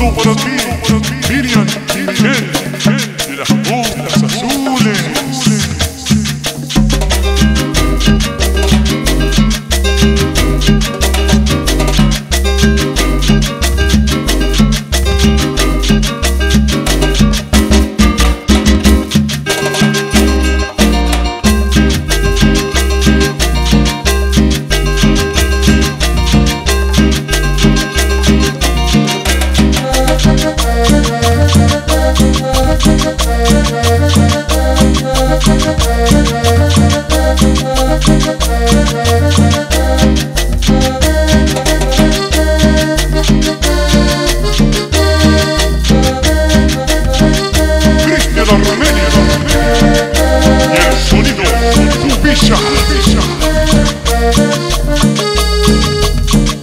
know what I mean.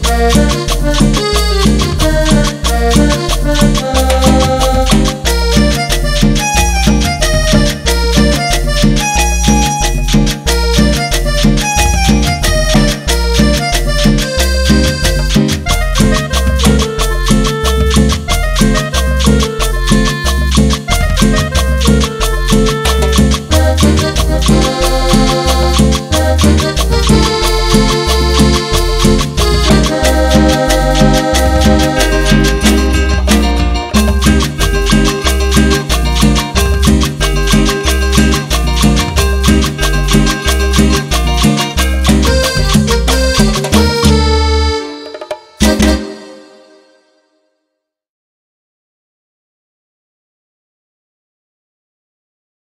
Thank